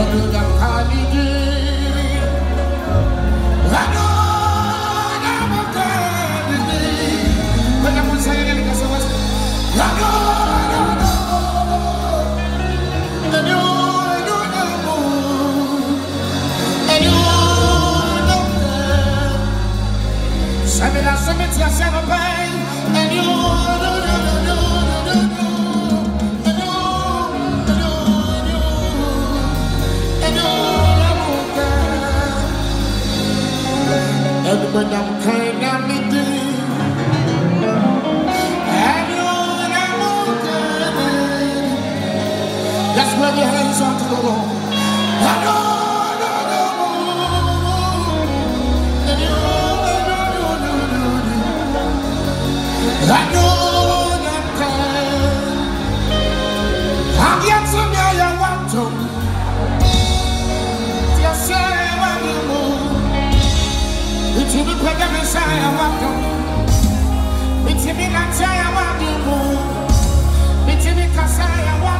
我只想看你一眼。unto the you, I know Mitimi kwega mesaya wako Mitimi kansaya wako Mitimi kasaya wako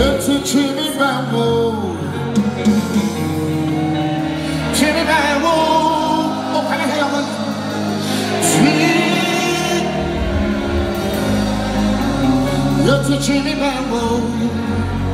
yẹtù tìrìbà wò tìrìbà wò. to Jimmy Bamboo.